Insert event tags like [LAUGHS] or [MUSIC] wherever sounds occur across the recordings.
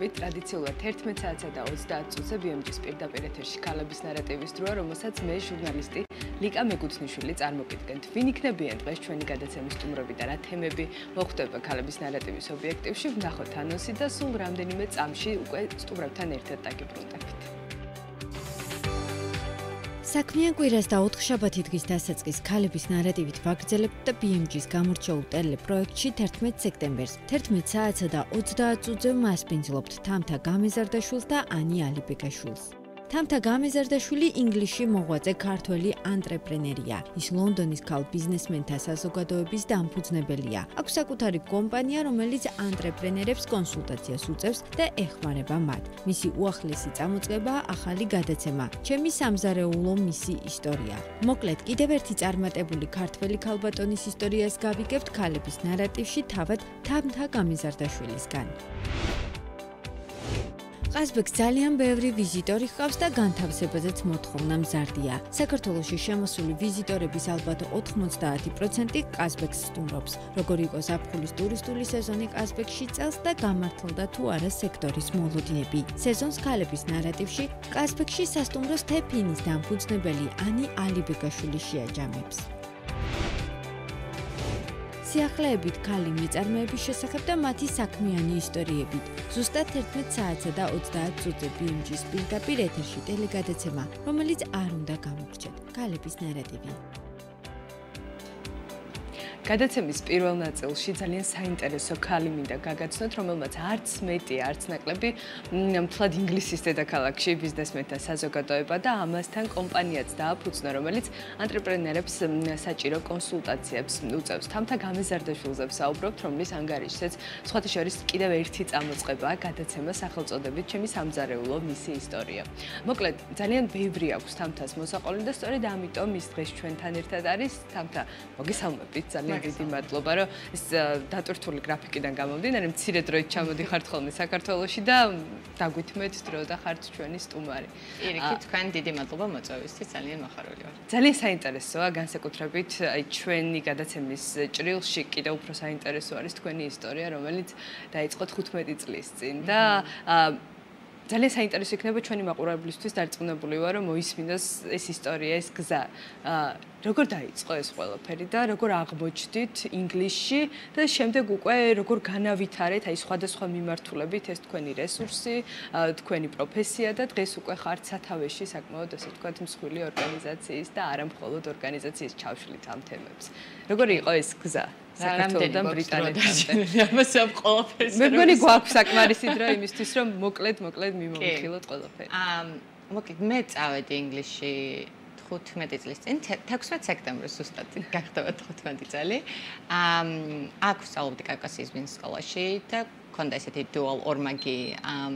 მოგესალმებით. ტრადიციულად 11 საათსა და 30 წუთზე BMG-ს პირდაპირ ეთერში ქალების ნარატივის დროა, რომელსაც მე ჟურნალისტი ლიკა მეგუთნიშვილი წარმოგიდგენთ. ვინ იქნებიან დღეს ჩვენი გადაცემის სტუმრები და რა თემები მოხვდება ქალების ნარატივის ობიექტივში? ვნახოთ ანონსი და სულ რამდენიმე წამში უკვე სტუმრებთან ერთად დაგიბრუნდებით. საქმიან კვირას და 4 შაბათი დღის დასაწყის ქალების ნარატივით ვაგრძელებთ და BMG-ს გამორჩეულ ტელეპროექტში 11 სექტემბერს 11 საათსა და 30 წუთზე მასპინძლობთ თამთა გამეზარდაშვილს და ანი ალიბეგაშვილს. თამთა გამეზარდაშვილი ინგლისში მოღვაწე ქართველი ანტრეპრენერია. ის ლონდონის ქალ ბიზნესმენთა საზოგადოების დამფუძნებელია. აქვს საკუთარი კომპანია, რომელიც ანტრეპრენერებს კონსულტაციას უწევს და ეხმარება მათ. მისი უახლესი წამოწყებაა ახალი გადაცემა. ჩემი სამზარეულო მისი ისტორია. მოკლედ, კიდევ ერთი წარმატებული ქართველი ქალბატონის ისტორიას გავიგებთ ქალების ნარატივში თავად თამთა გამეზარდაშვილისგან. ყაზბეგს ძალიან ბევრი ვიზიტორი ხავს და განთავსებაზეც მოთხოვნა მზარდია. საქართველოსში შემოსული ვიზიტორების ალბათ 90% ყაზბეგს სტუმრობს. როგორ იყო საფხულის ტურისტული სეზონი ყაზბეგში წელს და გამართლდა თუ არა სექტორის მოლოდინები. სეზონს ქალების ნარატივში ყაზბეგში სასტუმროს თეფინის დამფუძნებელი ანი ალიბეგაშვილი შეაჯამებს. სიახლეებით ქალი მეწარმეების შესახებ და მათი საქმიანი ისტორიებით. ზუსტად 11 საათსა და 30 წუთზე BMG-ს პირდაპირ ეთერში ტელეგადაცემა, რომელიც არ უნდა გამოგრჩეთ. ქალების ნარატივი. გადაცემის პირველ ნაწილში ძალიან საინტერესო ქალი მინდა გაგაცნოთ, რომელმაც არც მეტი, არც ნაკლები მთლად ინგლისის დედაქალაქში ბიზნესმენთა საზოგადოება და ამასთან კომპანიაც დააფუძნა, რომელიც ანტრეპრენერებს საჭირო კონსულტაციებს უწევს. თამთა გამეზარდაშვილზე ვსაუბრობთ, რომლის ანგარიშზეც სხვათა შორის კიდევ ერთი წამოწყებაა გადაცემა სახელწოდებით ჩემი სამზარეულო მისი ისტორია. მოკლედ, ძალიან ბევრი აქვს თამთას მოსაყოლი და სწორედ ამიტომ ის დღეს ჩვენთან ერთად არის. თამთა, მოგესალმებით ძალიან ძალიან დიდი მადლობა, რომ ეს დატვირთული გრაფიკიდან გამომდინარე, მცირე დროით ჩამოდიხართ ხოლმე საქართველოში და დაგვითმეთ დრო და ხართ ჩვენი სტუმარი. ირიკი, თქვენ დიდი მადლობა მოწვევისთვის, ძალიან მოხარული ვარ. ძალიან საინტერესოა, განსაკუთრებით აი ჩვენი გადაცემის ჭრილში კიდევ უფრო საინტერესო არის თქვენი ისტორია, რომელიც დაიწყო 15 წლის წინ და ძალიან საინტერესო იქნება ჩვენი მაყურებლისთვის დარწმუნებული ვარ რომ მოისმინოს ეს ისტორია ეს გზა როგორ დაიწყო ეს ყველაფერი და როგორ აღმოჩდით ინგლისში და შემდეგ უკვე როგორ განავითარეთ აი სხვადასხვა მიმართულებით ეს თქვენი რესურსი, თქვენი პროფესია და დღეს უკვე ხართ სათავეში საკმაოდ ასე ვთქვათ მსხვილი ორგანიზაციის და არა მხოლოდ ორგანიზაციის ჩავშლით ამ თემებს. როგორი იყო ეს გზა? საქართველოსთან ბრიტანეთამდე. ამას ამ ყველაფერს. მე მგონი გვაქვს საკმარისი დრო იმისთვის რომ მოკლედ მოკლედ მიმოვიხილოთ ყველაფერი. აა მოკლედ მე წავედი ინგლისში 15 წლის წინ 16 სექტემბერს უბრალოდ გახდება 15 წელი. ამ აქ ვსწავლობდი კავკასიის ბიზნეს სკოლაში და ქონდა ესეთი dual ორმაგი ამ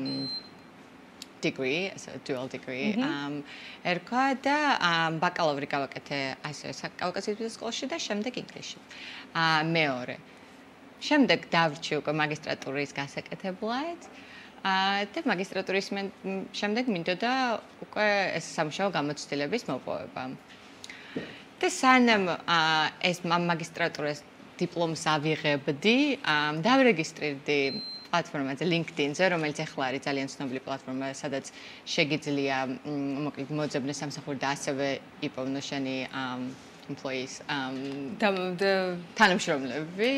degree, so dual degree. ამ ერქვა და ბაკალავრი გავაკეთე ასე კავკასიის ბიზნეს სკოლაში და შემდეგ ინგლისში. ა მეორე. შემდეგ დავრჩი უკვე მაგისტრატურის გასაკეთებლად. აა და მაგისტრატურის შემდეგ მინდოდა უკვე ეს სამშაო გამოცდილების მოპოვება. და სანამ აა ეს მაგისტრატურის დიპლომს ავიღებდი, აა დავრეგისტრირდი პლატფორმაზე LinkedIn-ზე, რომელიც ახლა არის ძალიან ცნობილი პლატფორმა, სადაც შეგიძლია მოკლედ მოძებნე სამსახური და ასევე იპოვნო შენი employees აა თანამშრომლები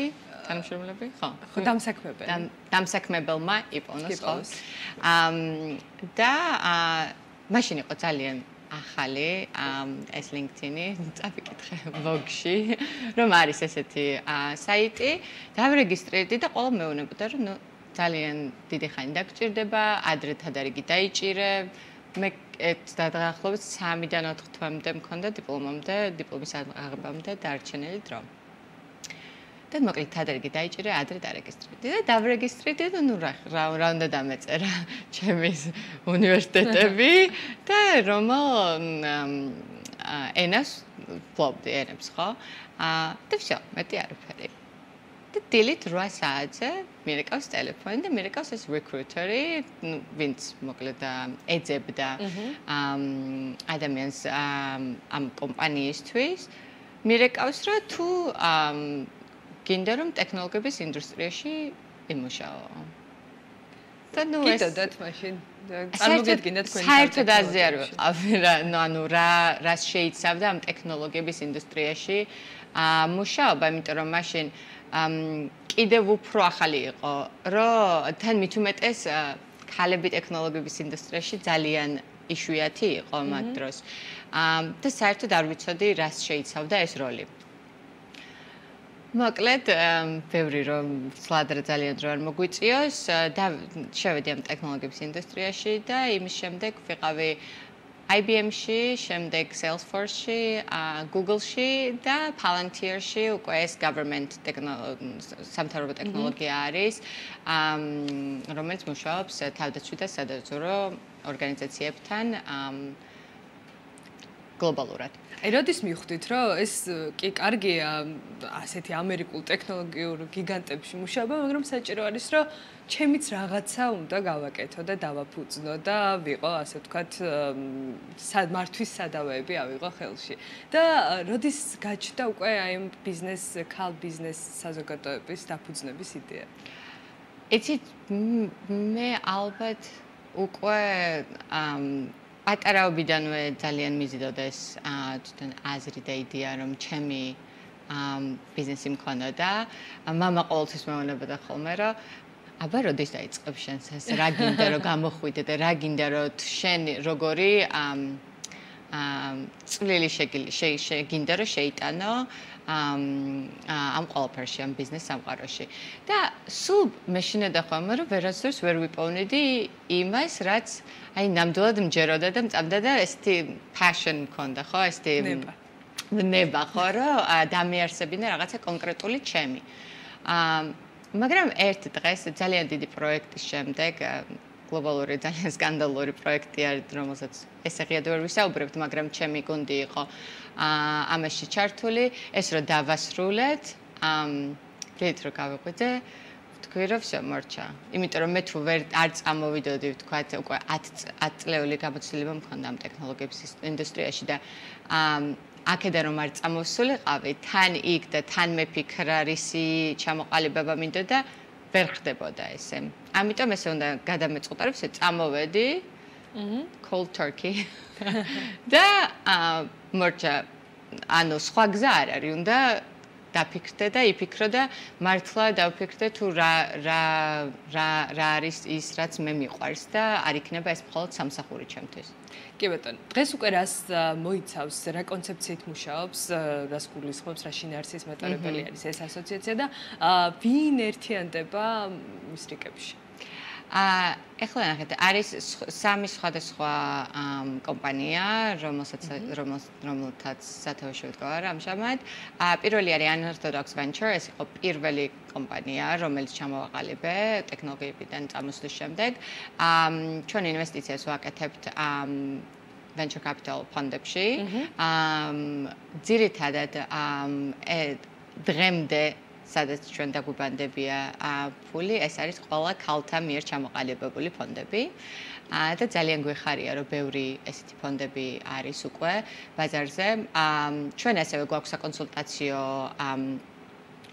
თანამშრომლები? ხო. ხო, დამსაქმებელი. დამსაქმებელმა იპონოს ხო? ამ და აა მაშინ იყო ძალიან ახალი ამ ეს LinkedIn-ი, [LAUGHS] წაფიკითხე Vogue-ში, რომ არის ესეთი საიტი, დავრეგისტრირდი და ყველა მეუბნებოდა, რომ ძალიან დიდი ხანი დაგჭირდება, ადრე თადარიგი დაიჭირე. მე ეს დადახლობით 3-დან 4 თვემდე მქონდა დიპლომამდე, დიპლომის აღებამდე დარჩენილი დრო. და მოკლედ თადარიგი დაიჭირე ადრე დარეგისტრირდი და დავრეგისტრირდი და ნუ რა რა უნდა დამეწერა [LAUGHS] ჩემი უნივერსიტეტები [LAUGHS] და რომ ენას ფლობდი ენებს ხო აა და всё მეტი არაფერი და დილით 8 საათზე მირეკავს ტელეფონი და მირეკავს ეს რეკრუტერი ნუ ვინც მოკლედ ეძებდა ამ ადამიანს ამ კომპანიისთვის მირეკავს რა თუ ამ გინდა რომ ტექნოლოგიების ინდუსტრიაში იმუშაო. და ნუ ეს კიდოდათ მაშინ. წარმოგედგინეთ თქვენ საერთოდ აზე არ ვიყავი რა ნუ ანუ რა რას შეიცავდა ამ ტექნოლოგიების ინდუსტრიაში? ა მუშაობა იმიტომ რომ მაშინ კიდევ უფრო ახალი იყო რომ თან მით უმეტეს ქალები ტექნოლოგიების ინდუსტრიაში ძალიან იშვიათი იყო მაგ დროს. და საერთოდ არ ვიცოდი რას შეიცავდა ეს როლი მოკლედ, ბევრი რომ სლადრა ძალიან დრო არ მოგვიწიოს და შევედი ამ ტექნოლოგიების ინდუსტრიაში და იმის შემდეგ ვიყავი IBM-ში, შემდეგ Salesforce-ში, Google-ში და Palantir-ში, უკვე ეს government სამთავრობო ტექნოლოგია არის, რომელიც მუშაობს თავდაცვით და სადაზვერვო ორგანიზაციებთან გლობალურად. აი როდის მიხვდით რომ ეს კი კარგია ასეთი ამერიკულ ტექნოლოგიურ გიგანტებში მუშაობა, მაგრამ საჭირო არის რომ ჩემიც რაღაცა უნდა გავაკეთო და დავაფუძნო და ვიყო ასე ვთქვათ მართვის სადავეები ავიღო ხელში. და როდის გაჩნდა უკვე აი ამ ბიზნეს ქალ ბიზნეს საზოგადოების დაფუძნების იდეა? იცით მე ალბათ უკვე პატარაობიდანვე ძალიან მიზიდოდეს თვითონ აზრი და იდეა რომ ჩემი ბიზნესი მქონოდა. მამა ყოველთვის მეუბნებოდა ხოლმე რომ აბა როდის დაიწყებ შენს? ეს რა გინდა რომ [LAUGHS] გამოხვიდე და რა გინდა რომ შენ როგორი აა წვლილი შეგინდა რომ შეიტანო ამ ამ ყველაფერში ამ ბიზნეს სამყაროში. და სულ მეშინოდა ხოლმე რომ ვერასდროს ვერ ვიპოვნიდი იმას, რაც აი ნამდვილად მჯეროდა და მწამდა და ესეთი passion მქონდა, ხო, ესეთი ნება. ხო, რომ დამიარსებინა რაღაცა კონკრეტული ჩემი. აა მაგრამ ერთ დღეს ძალიან დიდი პროექტის შემდეგ გლობალური ძალიან სკანდალური პროექტი არის, რომელსაც ესე ღიად ვერ ვისაუბრებთ, მაგრამ ჩემი გუნდი იყო აა ამაში ჩართული, ეს რო დავასრულეთ, ამ დღით რო გავიყვიდე, თქვი რომ всё მორჩა. იმიტომ რომ მე თუ ვერ არ წამოვიდოდი, ვთქვათ, უკვე 10 10 წლეული გამოცდილება მქონდა ამ ტექნოლოგიების ინდუსტრიაში და ამ აქედან რომ არ წამოვსულიყავი, თან იქ და თან მე ფიქრა რისი ჩამოყალიბება მინდოდა და ვერ ხდებოდა ესე. ამიტომ ესე უნდა გადამეწყოთ, რომ ესე წამოვედი. აჰა. cold turkey. [LAUGHS] და აა მორჩა ანუ სხვა გზა არ არის, უნდა დაფიქრდე და იფიქრო და მართლა დავფიქრდე თუ რა რა რა რა არის ის რაც მე მიყვარს და არ იქნება ეს მხოლოდ სამსახური ჩემთვის. კი ბატონო, დღეს უკვე რას მოიცავს, რა კონცეფციით მუშაობს, რას გულისხმობს, რა შინაარსის მეტარებელი არის ეს ასოციაცია და ვინ ერთიანდება მის რიგებში? ეხლა ნახეთ, არის სამი სხვადასხვა კომპანია, რომელსაც რომელთაც სათავეში ვდგარ ამჟამად. პირველი არის Unorthodox Venture, ეს იყო პირველი კომპანია, რომელიც ჩამოვაყალიბე ტექნოლოგიებიდან წამოსვლის შემდეგ. ჩვენ ინვესტიციას ვაკეთებთ venture capital ფონდებში. აა ძირითადად აა დღემდე სადაც ჩვენ დაგვიბანდებია ფული, ეს არის ყველა ქალთა მიერ ჩამოყალიბებული ფონდები. აა და ძალიან გვეხარია, რომ ბევრი ესეთი ფონდები არის უკვე ბაზარზე. აა ჩვენ ასევე გვაქვს საკონსულტაციო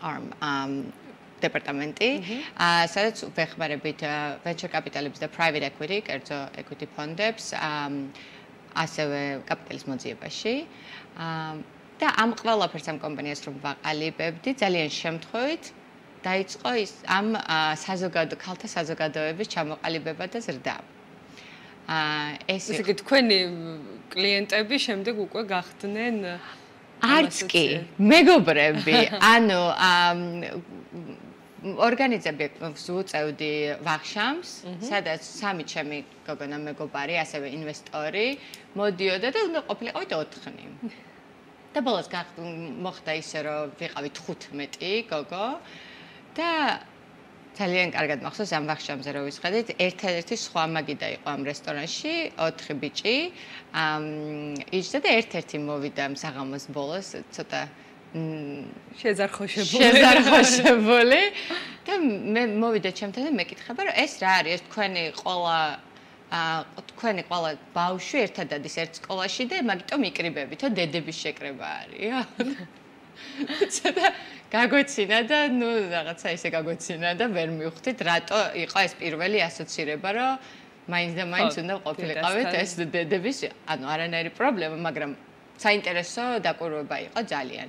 arm um დეპარტამენტი, აა სადაც ვეხმარებით venture capital-ებს და private equity, კერძო equity ფონდებს, აა ასევე კაპიტალის მოძიებაში. აა და ამ ყველაფერს ამ კომპანიას რომ ვაყალიბებდი ძალიან შემთხვევით დაიწყო ის ამ საზოგადო ქალთა საზოგადოების ჩამოყალიბება და ზრდა. აა ეს ისე კი თქვენი კლიენტები შემდეგ უკვე გახდნენ არც კი. მეგობრები [LAUGHS] ანუ ორგანიზები ვუწევდი ვახშამს სადაც სამი ჩემი გოგონა მეგობარი ასევე ინვესტორი მოდიოდა და უნდა ყოფილიყავით ოთხნი და ბოლოს მოხდა ისე რომ ვიყავი 15 გოგო. და ძალიან კარგად მახსოვს ამ ვახშამზე რომ ვისხედით. ერთ-ერთი სხვა მაგიდა იყო ამ რესტორანში 4 ბიჭი. ამ იჯდა და ერთ-ერთი მოვიდა ამ საღამოს ბოლოს ცოტა შეზარხოშებული. შეზარხოშებული. და მე მოვიდა ჩემთან და მეკითხება რომ ეს რა არის? ეს თქვენი აა თქვენი ყველა ბავშვი ერთად დადის ერთ სკოლაში და მაგიტომ იკრიბებით, თო დედების შეკრება არის. ცოტა გაგვეცინა და ნუ რაღაცა ისე გაგვეცინა და ვერ მივხვდით რატო იყო ეს პირველი ასოცირება, რომ მაინც და მაინც უნდა ყოფილიყავით ეს დედების, ანუ არანაირი პრობლემა, მაგრამ საინტერესო დაკვირვება იყო ძალიან.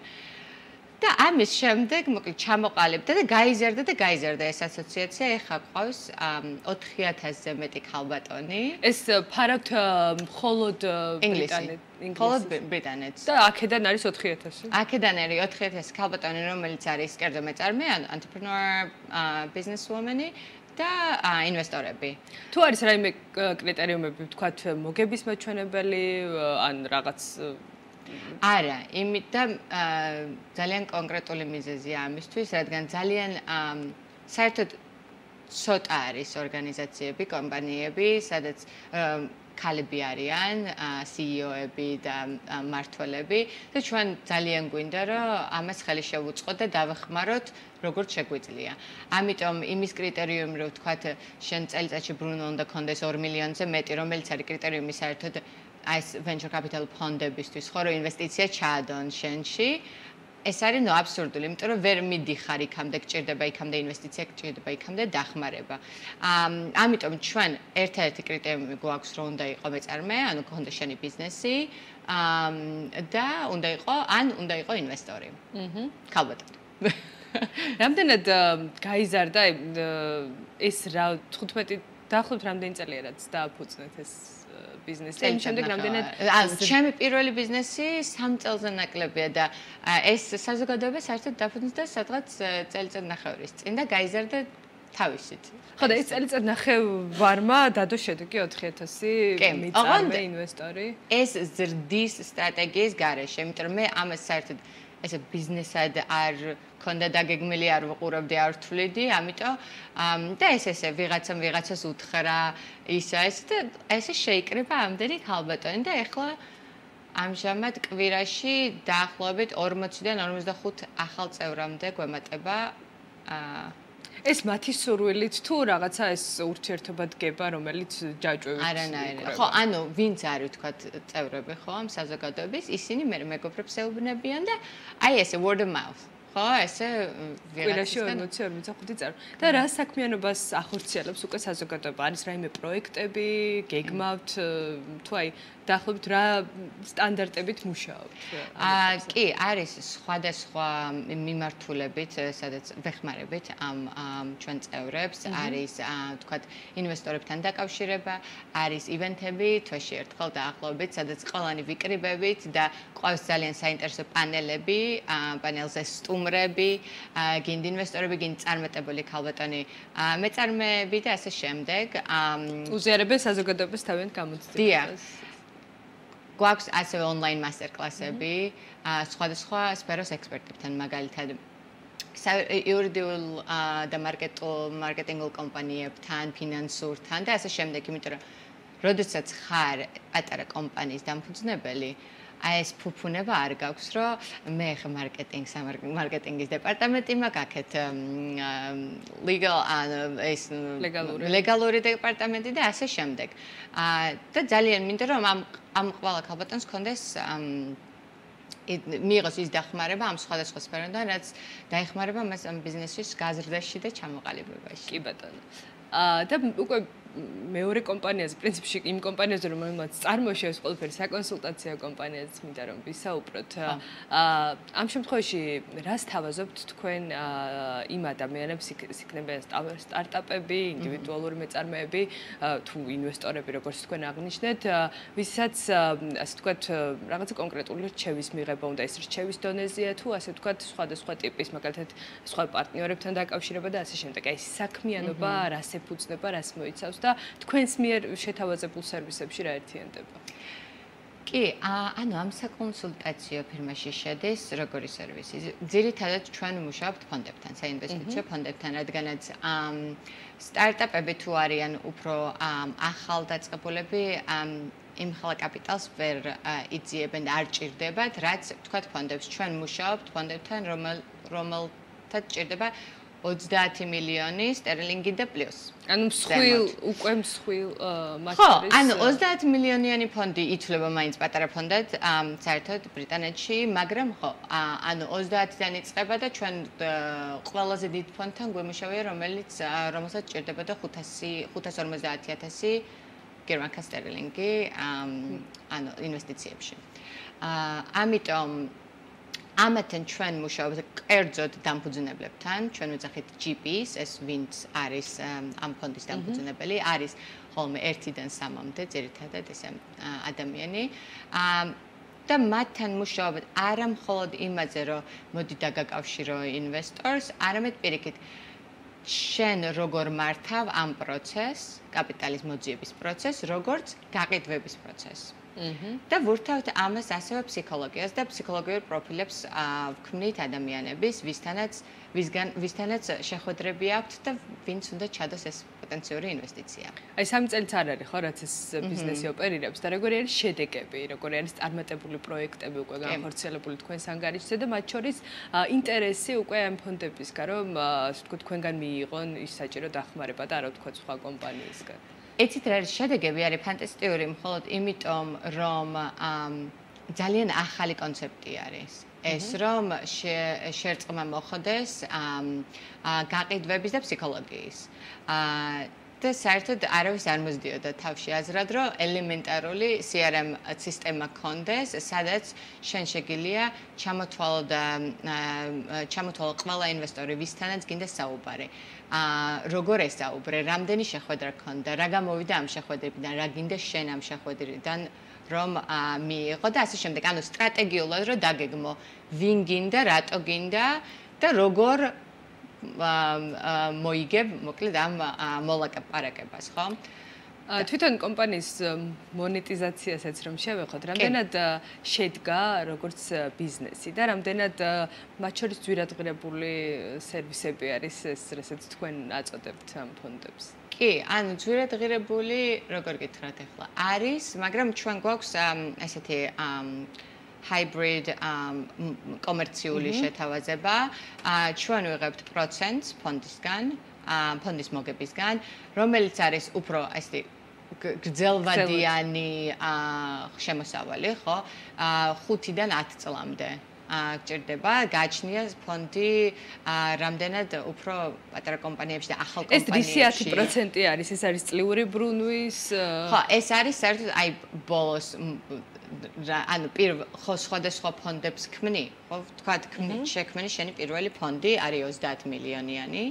და ამის შემდეგ მოკლედ ჩამოყალიბდა და გაიზარდა და გაიზარდა ეს ასოციაცია. ეხა ყავს 4000-ზე მეტი ქალბატონი. ეს ფარავთ მხოლოდ ბრიტანეთს მხოლოდ ბრიტანეთს. და აქედან არის 4000 აქედან არის 4000 ქალბატონი რომელიც არის კერძო მეწარმე ან entrepreneur businesswoman-ი და ინვესტორები. თუ არის რაიმე კრიტერიუმები, თქვათ, მოგების მაჩვენებელი ან რაღაც არა, იმიტომ ძალიან კონკრეტული მიზეზია ამისთვის, რადგან ძალიან საერთოდ ცოტა არის ორგანიზაციები, კომპანიები, სადაც ქალები არიან, CEO-ები და მართველები და ჩვენ ძალიან გვინდა რომ ამას ხელი შევუწყოთ და დავეხმაროთ როგორც შეგვიძლია. ამიტომ იმის კრიტერიუმი რომ ვთქვათ შენ წელიწადში ბრუნო უნდა კონდეს 2 მილიონზე მეტი, რომელიც არის კრიტერიუმი საერთოდ აი ეს venture capital ფონდებისთვის, ხო რომ ინვესტიცია ჩაადონ შენში. ეს არის ნუ აბსურდული, იმიტომ რომ ვერ მიდიხარ იქამდე, გჭირდება იქამდე ინვესტიცია, გჭირდება იქამდე დახმარება. ამ ამიტომ ჩვენ ერთ-ერთი კრიტერიუმი გვაქვს, რომ უნდა იყოს მეწარმე, ანუ ქონდა შენი ბიზნესი, ამ და უნდა იყოს, ან უნდა იყოს ინვესტორი. აჰა. ქალბატონი. [LAUGHS] რამდენად გაიზარდა ეს რა 15 დაახლოებით რამდენი წელია რაც დააფუძნეთ ეს ბიზნესი. ამ შემდეგ რამდენად ანუ ჩემი პირველი ბიზნესი 3 წელზე ნაკლებია და ეს საზოგადოება საერთოდ დაფუძნდა სადღაც წელიწად ნახევრის წინ და გაიზარდა თავისით. ხო და ეს წელიწად ნახევარმა დადო შედეგი 4000 მიწარმე ინვესტორი. ეს ზრდის სტრატეგიის გარეშე, იმიტომ რომ მე ამას საერთოდ ესე ბიზნესად არ ქონდა დაგეგმილი არ ვყურებდი არ თვლიდი ამიტომ და ეს ესე ვიღაცამ ვიღაცას უთხრა ისა ეს და ესე შეიკრება ამდენი ქალბატონი და ეხლა ამჟამად კვირაში დაახლოებით 40-დან 55 ახალ წევრამდე გვემატება აა ეს მათი სურვილით თუ რაღაცა ეს ურთიერთობა დგება, რომელიც ჯაჭვევით. არანაირი. ხო, ანუ ვინც არის თქვა წევრები ხო ამ საზოგადოების, ისინი მე მეგობრებს ეუბნებიან და აი ესე word of mouth. ხო, ესე ვიღაცისგან 40-45 წარ. და რა საქმიანობას ახორციელებს უკვე საზოგადოება? არის რაიმე პროექტები, გეგმავთ თუ აი დაახლოებით რა სტანდარტებით მუშაობთ? აა კი, არის სხვადასხვა მიმართულებით, სადაც ვეხმარებით ამ ჩვენ წევრებს, არის თქვათ ინვესტორებთან დაკავშირება, არის ივენთები, თვეში ერთხელ დაახლოებით, სადაც ყველანი ვიკრიბებით და ყავს ძალიან საინტერესო პანელები, პანელზე სტუმრები, გინდ ინვესტორები, გინდ წარმატებული ქალბატონი, მეწარმეები და ასე შემდეგ. უზიარებენ საზოგადოებას თავიანთ გამოძიებას. გვაქვს ასევე ონლაინ მასტერკლასები სხვადასხვა სფეროს ექსპერტებთან მაგალითად იურიდიულ და მარკეტულ მარკეტინგულ კომპანიებთან, ფინანსურთან და ასე შემდეგ, იმიტომ რომ როდესაც ხარ პატარა კომპანიის დამფუძნებელი, აი ეს ფუფუნება არ გაქვს, რომ მე ხა მარკეტინგს, მარკეტინგის დეპარტამენტი მაქვს აქეთ legal ან ეს ლეგალური ლეგალური დეპარტამენტი და ასე შემდეგ. აა და ძალიან მინდა რომ ამ ამ ყველა ქალბატონს კონდეს მიიღოს ის დახმარება ამ სხვადასხვა სფეროდან, რაც დაეხმარება მას ამ ბიზნესის გაზრდაში და ჩამოყალიბებაში. კი ბატონო. აა და უკვე მეორე კომპანიაზე, პრინციპში იმ კომპანიაზე რომ მომაც წარმოშევს ყველაფერი საკონსულტაციო კომპანიაზეც მინდა რომ ვისაუბროთ. აა ამ შემთხვევაში რას თავაზობთ თქვენ იმ ადამიანებს იქნებიან სტარტაპები, ინდივიდუალური მეწარმეები, თუ ინვესტორები, როგორც თქვენ აღნიშნეთ, ვისაც ასე ვთქვათ, რაღაცა კონკრეტული რჩევის მიღება უნდა ეს რჩევის დონეზეა თუ ასე ვთქვათ, სხვადასხვა ტიპის, მაგალითად, სხვა პარტნიორებთან დაკავშირება და ასე შემდეგ. აი საქმიანობა რას ეფუძნება, რას მოიცავს და თქვენს მიერ შეთავაზებულ სერვისებში რა ერთიანდება? კი, ანუ ამ საკონსულტაციო ფირმაში შედის როგორი სერვისი? ძირითადად ჩვენ მუშაობთ ფონდებთან, საინვესტიციო ფონდებთან, რადგანაც ამ სტარტაპები თუ არიან უფრო ახალ დაწყებულები, ამ იმ ხალხ კაპიტალს ვერ იძიებენ არ ჭირდებათ, რაც თქვათ ფონდებს. ჩვენ მუშაობთ ფონდებთან, რომელ რომელთაც ჭირდება 30 მილიონი სტერლინგი და პლუს. ანუ მსხვილ უკვე მსხვილ მაჩრის ხო, ანუ 30 მილიონიანი ფონდი ითვლება მაინც პატარა ფონდად საერთოდ ბრიტანეთში, მაგრამ ხო, ანუ 30-დან იწყება და ჩვენ ყველაზე დიდ ფონდთან გვემუშავია, რომელიც რომელსაც ჭირდებოდა 500 550000 გერმანკა სტერლინგი ანუ ინვესტიციებში. აა ამიტომ ამათენ ჩვენ მუშაობთ კერძოდ დამფუძნებლებთან, ჩვენ ვიძახით GP-ს, ეს ვინც არის ამ ფონდის დამფუძნებელი, არის ხოლმე 1-დან 3-მდე ძირითადად ეს ადამიანი. აა და მათთან მუშაობთ არა მხოლოდ იმაზე, რომ მოდი დაგაკავშირო ინვესტორს, არამედ პირიქით შენ როგორ მართავ ამ პროცესს, კაპიტალის მოძიების პროცესს, როგორც გაყიდვების პროცესს. და ვურთავთ ამას ასევე ფსიქოლოგიას და ფსიქოლოგიურ პროფილებს ვქმნით ადამიანების, ვისთანაც ვისგან ვისთანაც შეხვედრები აქვთ და ვინც უნდა ჩადოს ეს პოტენციური ინვესტიცია. აი სამი წელიც არ არის ხო რაც ეს ბიზნესი ოპერირებს და როგორი არის შედეგები, როგორი არის წარმატებული პროექტები უკვე განხორციელებული თქვენს ანგარიშზე და მათ შორის ინტერესი უკვე ამ ფონდებისგან რომ ასე ვთქვათ თქვენგან მიიღონ ის საჭირო დახმარება და არა ვთქვათ სხვა კომპანიისგან. ეცით რა არის შედეგები? არის ფანტასტიკური მხოლოდ იმიტომ რომ ძალიან ახალი კონცეფტი არის. ეს რომ შერწყმა მოხდეს გაყიდვების და ფსიქოლოგიის და საერთოდ არავის არ მოძდიოდა თავში. აზრად რომ ელემენტარული CRM სისტემა კონდეს სადაც შენ შეგიძლია ჩამოთვალო და ჩამოთვალო ყველა ინვესტორი ვისთანაც გინდა საუბარი. ა როგორ ესაუბრე, რამდენი შეხვედრა ქონდა, რა გამოვიდა ამ შეხვედრიდან, რა გინდა შენ ამ შეხვედრიდან რომ მიიღო? და ასე შემდეგ. ანუ სტრატეგიულად რომ დაგეგმო, ვინ გინდა, რატო გინდა და როგორ მოიგებ, მოკლედ ამ მოლაპარაკებას, ხო? თვითონ კომპანიის მონეტიზაციასაც რომ შევეხოთ, რამდენად შედგა როგორც ბიზნესი და რამდენად მათ შორის ძვირადღირებული სერვისები არის ეს, რასაც თქვენ აწოდებთ ამ ფონდებს? კი, ანუ ძვირადღირებული, როგორ გითხრათ ახლა, არის, მაგრამ ჩვენ გვაქვს ესეთი hybrid კომერციული შეთავაზება. ჩვენ ვიღებთ პროცენტს ფონდისგან, ფონდის მოგებისგან, რომელიც არის უფრო ესეთი გრძელვადიანი შემოსავალი, ხო? 5-დან 10 წლამდე. ა გჭირდება გაჩნია ფონდი რამდენად უფრო პატარა კომპანიებში და ახალ კომპანიებში. ეს 10% არის, ეს არის წლიური ბრუნვის. ხო, ეს არის საერთოდ აი ბოლოს ანუ პირველ ხო სხვადასხვა ფონდებს ქმნი, ხო თქვა ქმნი, შექმნი შენი პირველი ფონდი არის 30 მილიონიანი.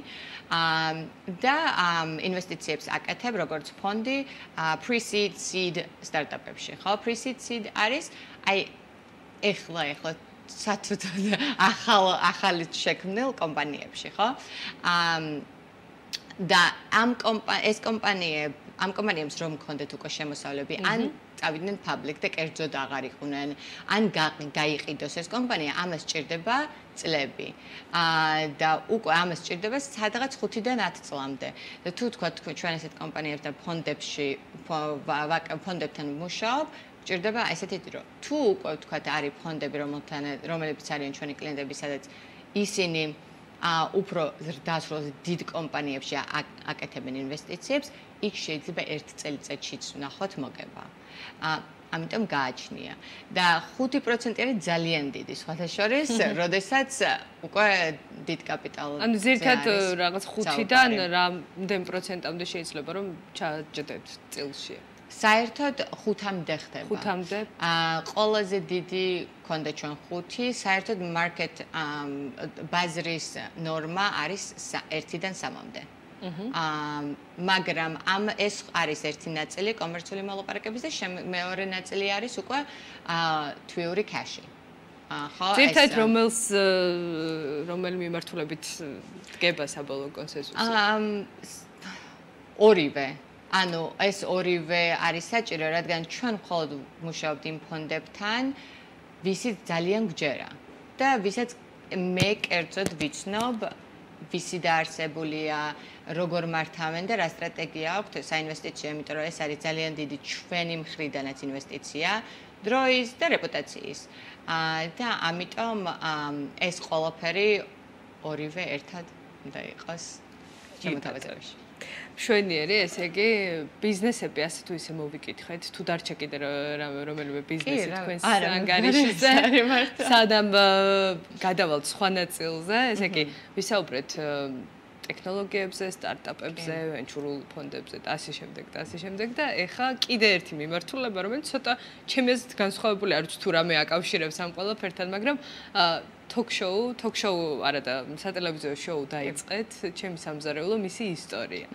აა და ინვესტიციებს აკეთებ როგორც ფონდი pre-seed seed სტარტაპებში, ხო? pre-seed seed არის აი ეხლა ეხლა სათუთ ახალ ახალი შექმნილ კომპანიებში, ხო? აა და ამ კომპანია ეს კომპანიები ამ კომპანიებს რომ მქონდეთ უკვე შემოსავლები, ან წავიდნენ public და კერძოდ აღარ იყვნენ, ან გაიყიდოს ეს კომპანია, ამას ჭირდება წლები. აა და უკვე ამას ჭირდება სადღაც 5-დან 10 წლამდე. და თუ თქვა ჩვენ ესეთ კომპანიებთან ფონდებში ფონდებთან მუშაობ, ჭირდება ესეთი რომ თუ უკვე თქვა არის ფონდები რომელთან რომლებიც არიან ჩვენი კლიენტები, სადაც ისინი უფრო ზრდასროლ დიდ კომპანიებში აკეთებენ ინვესტიციებს, იქ შეიძლება ერთ წელიწადშიც ვნახოთ მოგება. ა ამიტომ გააჩნია და 5% არის ძალიან დიდი სხვათა შორის, როდესაც უკვე დიდ კაპიტალს ანუ ზირთად რაღაც 5-დან რამდენ პროცენტამდე შეიძლება რომ ჩაჯდეთ წელში? საერთოდ 5-მდე ხდება. 5-მდე? აა ყველაზე დიდი ქონდა ჩვენ 5, საერთოდ მარკეტ ბაზრის ნორმა არის 1-დან 3-მდე. აა მაგრამ ამ ეს არის ერთი ნაწილი კომერციული მოლაპარაკების და მეორე ნაწილი არის უკვე აა თვიური кэში. ახლა ზეცად რომელს რომელ მიმართულებით დგება საბოლოო კონსენსუსი? აა ორივე. ანუ ეს ორივე არის საჭირო, რადგან ჩვენ მხოლოდ მუშაობთ იმ ფონდებთან, ვისიც ძალიან გჯერა და ვისაც მე კერძოდ ვიცნობ, ვისი დაარსებულია, როგორ მართავენ და რა სტრატეგია აქვთ საინვესტიციო, იმიტომ რომ ეს არის ძალიან დიდი ჩვენი მხრიდანაც ინვესტიცია, დროის და რეპუტაციის. აა და ამიტომ ეს ყველაფერი ორივე ერთად უნდა იყოს შემოთავაზებაში. შვენიერი, ესე იგი, ბიზნესები ასე თუ ისე მოვიკითხეთ, თუ დარჩა კიდე რომელიმე ბიზნესი თქვენს ანგარიშზე. სადამ გადავალთ სხვა ნაწილზე, ესე იგი, ვისაუბრეთ ტექნოლოგიებზე, სტარტაპებზე, ვენჩურულ ფონდებზე და ასე შემდეგ და ასე შემდეგ და ეხა კიდე ერთი მიმართულება, რომელიც ცოტა ჩემი აზრით განსხვავებული არის თუ რამე აკავშირებს ამ ყველაფერთან, მაგრამ ток-шоу, ток-шоу არა და სატელევიზიო შოუ დაიწყეთ, ჩემი სამზარეულო მისი ისტორია.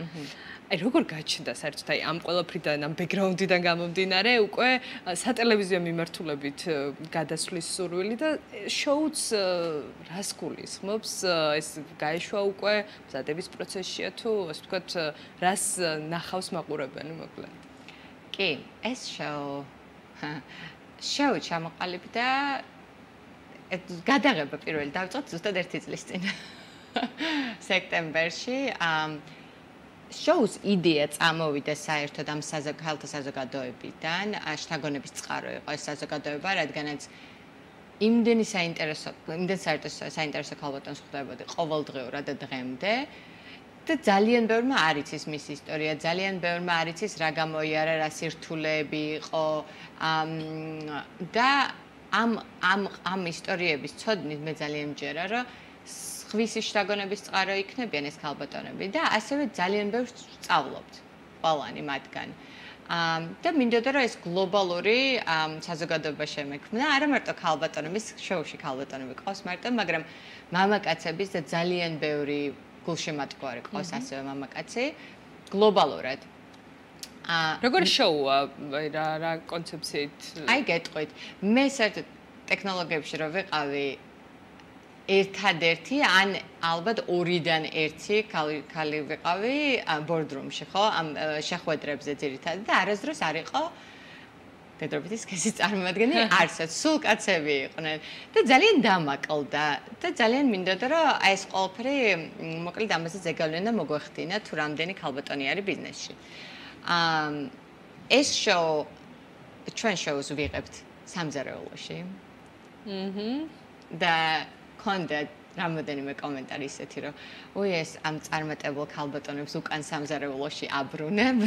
აი როგორ გაჩნდა საერთოდ აი ამ ყველაფრიდან, ამ ბექგრაუნდიდან გამომდინარე, უკვე სატელევიზიო მიმართულებით გადასვლის სურვილი და შოუც რას გულისხმობს? ეს გაეშვა უკვე მზადების პროცესშია თუ ასე ვთქვათ, რას ნახავს მაყურებელი მოკლედ? კი, ეს შოუ შოუ ჩამოყალიბდა გადაღება პირველი დავიწყოთ ზუსტად ერთი წლის წინ. [LAUGHS] სექტემბერში ამ შოუს იდეა წამოვიდა საერთოდ ამ საზოგადოებრივ საზოგადოებიდან შთაგონების წყარო იყო ეს საზოგადოება რადგანაც იმდენი საინტერესო იმდენ საერთოდ საინტერესო ქალბატონს ხვდებოდი ყოველდღიურად და დღემდე. და ძალიან ბევრმა არ იცის მის ისტორია ძალიან ბევრმა არ იცის რა გამოიარა რა სირთულეები იყო და ამ ამ ამ ისტორიების ცოდნით მე ძალიან მჯერა რომ ხვისი შთაგონების წყარო იქნებიან ეს ქალბატონები და ასევე ძალიან ბევრს სწავლობთ ყველანი მათგან. ამ და მინდოდა რომ ეს გლობალური საზოგადოება შემექმნა, არა მარტო ქალბატონების შოუში ქალბატონები ყავს მარტო, მაგრამ მამაკაცების და ძალიან ბევრი გულშემატკივარი ყავს ასევე მამაკაცი გლობალურად. როგორ შოუა რა რა კონცეფციით? აი გეტყვით. მე საერთოდ ტექნოლოგიებში რო ვიყავი ერთადერთი ან ალბათ ორიდან ერთი ქალი ქალი ვიყავი ბორდრუმში ხო ამ შეხვედრებზე ძირითადად და არასდროს არ იყო დედრობითი სქესი წარმოადგენი [LAUGHS] არცაც სულ კაცები იყვნენ და ძალიან დამაკლდა და ძალიან მინდოდა რომ აი ეს ყველაფერი მოკლედ ამაზე ზეგავლენა მოგვეხდინა თუ რამდენი ქალბატონი არის ბიზნესში ამ ეს შოუ ჩვენ შოუს ვიღებთ სამზარეულოში. აჰა და ქონდა რამოდენიმე კომენტარი ისეთი რომ უი ეს ამ წარმატებულ ქალბატონებს უკან სამზარეულოში აბრუნებ.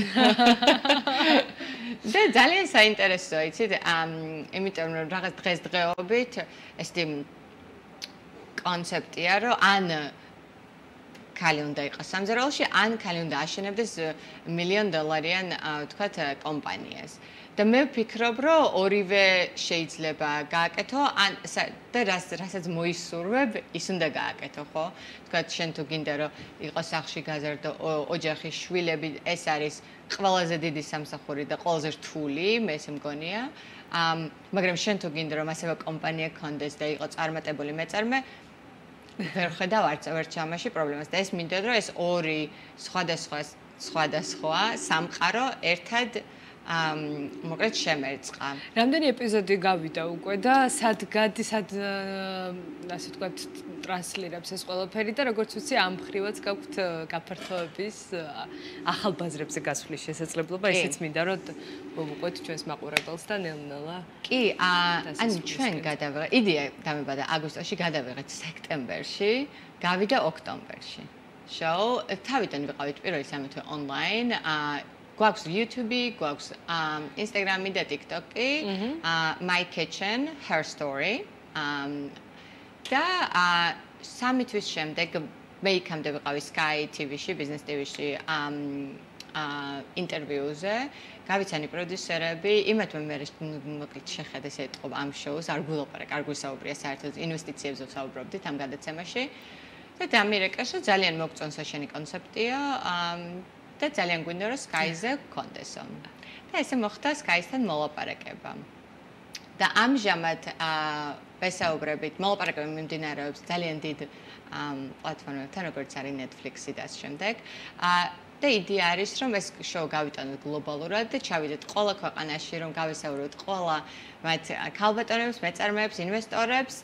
[LAUGHS] და ძალიან საინტერესოა იცით ამ იმიტომ რომ რაღაც დღესდღეობით ესეთი კონცეფტია რომ ან ქალი უნდა იყოს სამზარეულოში ან ქალი უნდა აშენებდეს მილიონ დოლარიან თქვათ კომპანიას და მე ვფიქრობ, რომ ორივე შეიძლება გააკეთო, ან და რას რასაც მოისურვებ, ის უნდა გააკეთო, ხო? თქვა შენ თუ გინდა რომ იყოს სახში გაზარდო ოჯახი, შვილები, ეს არის ყველაზე დიდი სამსახური და ყველაზე რთული, მე ესე მგონია. ამ მაგრამ შენ თუ გინდა რომ ასევე კომპანია გქონდეს და იყოს წარმატებული მეწარმე, ვერ ხედავ არც ვერ ჩამაში პრობლემას და ეს მინდოდა რომ ეს ორი სხვადასხვა სხვადასხვა სამყარო ერთად ამ მოკლედ შემერწყა. რამდენი ეპიზოდი გავიდა უკვე და სად გადი სად ასე ვთქვათ ტრანსლირებს ეს ყველაფერი და როგორც ვიცი ამ ხრივაც გაქვთ გაფართოების ახალ ბაზრებზე გასვლის შესაძლებლობა ისიც მინდა რომ მოვუყვეთ ჩვენს მაყურებელს და ნელ-ნელა. კი, ანუ ჩვენ გადავიღეთ იდეა დამებადა აგვისტოში გადავიღეთ სექტემბერში, გავიდა ოქტომბერში. შოუ თავიდან ვიყავით პირველი სამი თვე ონლაინ, აა გვაქვს YouTube, გვაქვს um Instagram და TikTok-ი, uh My Kitchen, Her Story. Um და uh სამი თვის შემდეგ მე იქამდე ვიყავი Sky TV-ში, Business TV-ში, um uh ინტერვიუზე. გავიცანი პროდიუსერები, იმათ მე მოკლედ შეხედეს ეტყობ ამ შოუს, არ გულოპარაკ, არ გულსაუბრია საერთოდ ინვესტიციებზე ვსაუბრობდით ამ გადაცემაში. და ამერიკაში ძალიან მოგწონს შენი კონცეფტია. Um და ძალიან გვინდა რომ Sky-ზე გქონდესო. და ესე მოხდა Sky-სთან მოლაპარაკება. და ამჟამად აა ვესაუბრებით, მოლაპარაკება მიმდინარეობს ძალიან დიდ პლატფორმებთან, როგორც არის Netflix-ი და ამ შემდეგ. აა და იდეა არის რომ ეს შოუ გავიტანოთ გლობალურად და ჩავიდეთ ყველა ქვეყანაში რომ გავესაუბროთ ყველა მათ ქალბატონებს, მეწარმეებს, ინვესტორებს,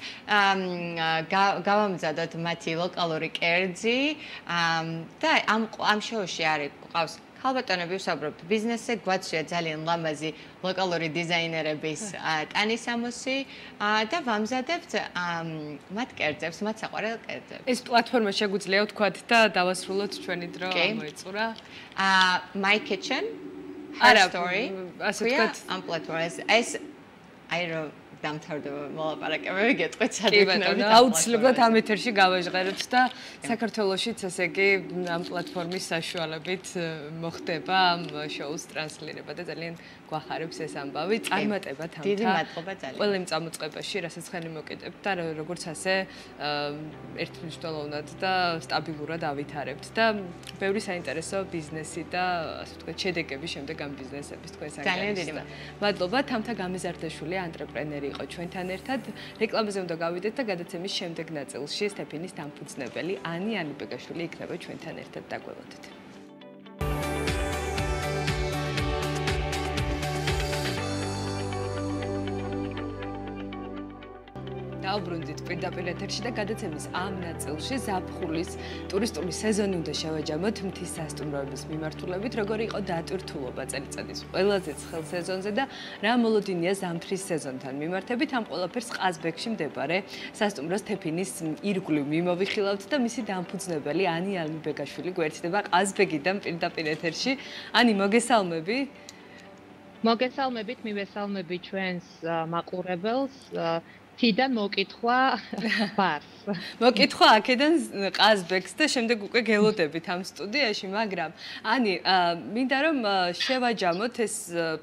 გავამზადოთ მათი ლოკალური კერძი და ამ ამ შოუში არის ყავს ხალბატონები ვსაუბრობთ ბიზნესზე გვაცია ძალიან ლამაზი ლოკალური დიზაინერების ტანისამოსი. და ვამზადებთ მათ კერძებს, მათ საყვარელ კერძებს. ეს პლატფორმა შეგვიძლია ვთქვათ და დავასრულოთ ჩვენი დრო მოიწურა. აა my kitchen არა story ასე ვთქვათ. ამ პლატფორმას ეს აი რომ დამთავრდება მოლაპარაკებები გეტყვით სადღაც აუცილებლად ამ ეთერში გავაჟღერებთ და საქართველოსიც ესე იგი ამ პლატფორმის საშუალებით მოხდება ამ შოუს ტრანსლირება და ძალიან გვახარებს ეს ამბავი. წარმატება თამთა დიდი მადლობა ძალიან. ყველა იმ წამოწყებაში რასაც ხანი მოკეთებთ და როგორც ასე ერთმნიშვნელოვნად და სტაბილურად ავითარებთ. და ბევრი საინტერესო ბიზნესი და ასე ვთქვათ შედეგები შემდეგ ამ ბიზნესების თქვენ საკუთარ ძალიან დიდი მადლობა. თამთა გამიზარდაშვილი ანტრეპრენერი იყო ჩვენთან ერთად. რეკლამაზე უნდა გავიდეთ და გადაცემის შემდეგ ნაწილში სტეფენის დამფუძნებელი ანი ანიბეგაშვილი იქნება ჩვენთან ერთად დაგვევოდეთ დაუბრუნდით პირდაპირ ეთერში და გადაცემის ამ ნაწილში ზაფხულის ტურისტული სეზონი უნდა შევაჯამოთ მთის სასტუმროების მიმართულებით, როგორი იყო დატვირთულობა წელიწადის ყველაზე ცხელ სეზონზე და რა მოლოდინია ზამთრის სეზონთან მიმართებით ამ ყველაფერს ყაზბეგში მდებარე სასტუმროს თეფინის ირგვლივ მიმოვიხილავთ და მისი დამფუძნებელი ანი ალმიბეგაშვილი გვერდდება ყაზბეგიდან პირდაპირ ეთერში. ანი მოგესალმები. მოგესალმებით, მივესალმები ჩვენს მაყურებელს. თიდან მოკითხვა ბარს. [LAUGHS] მოკითხვა აქედან ყაზბეგს და შემდეგ უკვე გელოდებით ამ სტუდიაში, მაგრამ ანი, მინდა რომ შევაჯამოთ ეს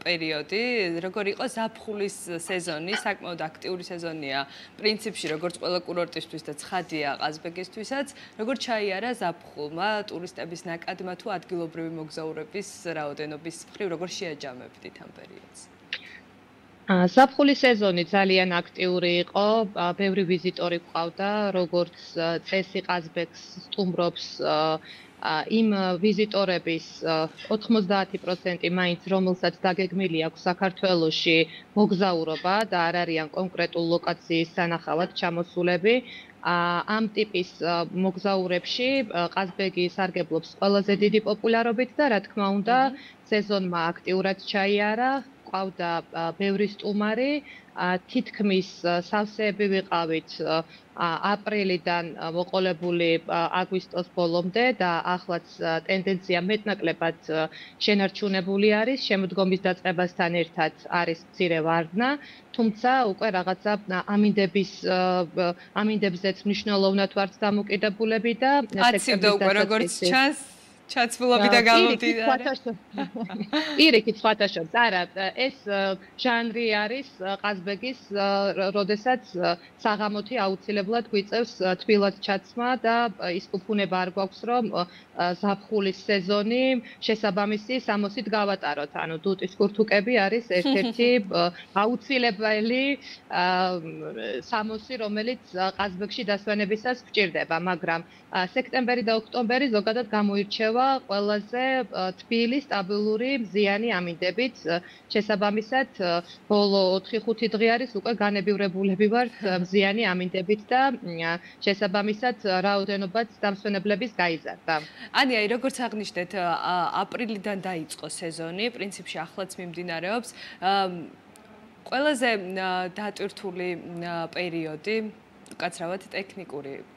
პერიოდი, როგორ იყო ზაფხულის სეზონი, საკმაოდ აქტიური სეზონია. პრინციპში როგორც ყველა კურორტისთვის და ცხადია ყაზბეგისთვისაც, როგორ ჩაიარა ზაფხულმა ტურისტების ნაკადმა თუ ადგილობრივი მოგზაურების რაოდენობის მხრივ, როგორ შეაჯამებდით ამ პერიოდს? საფხულის სეზონი ძალიან აქტიური იყო, ბევრი ვიზიტორი ყავდა, როგორც წესი ყაზბეგს სტუმრობს იმ ვიზიტორების 90% მაინც რომელსაც დაგეგმილი აქვს საქართველოში მოგზაურობა და არ არიან კონკრეტულ ლოკაციის სანახავად ჩამოსულები, ამ ტიპის მოგზაურებში ყაზბეგი სარგებლობს ყველაზე დიდი პოპულარობით და რა თქმა უნდა სეზონმა აქტიურად ჩაიარა ყავდა ბევრი სტუმარი თითქმის სავსეები ვიყავით აპრილიდან მოყოლებული აგვისტოს ბოლომდე და ახლაც ტენდენცია მეტნაკლებად შენარჩუნებული არის. შემოდგომის დაწყებასთან ერთად არის მცირე ვარდნა თუმცა უკვე რაღაცა ამინდების ამინდებზეც მნიშვნელოვნად ვართ დამოკიდებულები და სექტემბრის უკვე როგორც ჩანს ჩაცმულობი და გამომდიდარი. პირიქით ფათაშობს. არა, ეს ჟანრი არის ყაზბეგის, როდესაც საღამოთი აუცილებლად გვიწევს თბილად ჩაცმა და ის კუფუნება არ გვაქვს, რომ ზაფხულის სეზონი შესაბამისი სამოსით გავატაროთ. ანუ დუტის კურთუკები არის ერთ-ერთი აუცილებელი სამოსი, რომელიც ყაზბეგში დასვენებისას გვჭირდება, მაგრამ სექტემბერი და ოქტომბერი ზოგადად გამოირჩევა ყველაზე თბილი, სტაბილური, მზიანი ამინდებით. შესაბამისად, ბოლო 4-5 დღე არის უკვე განებივრებულები ვარ მზიანი ამინდებით და შესაბამისად რაოდენობაც დამსვენებლების გაიზარდა. ანი, აი როგორც აღნიშნეთ, აპრილიდან დაიწყო სეზონი, პრინციპში ახლაც მიმდინარეობს. ყველაზე დატვირთული პერიოდი, კაცრავად ტექნიკური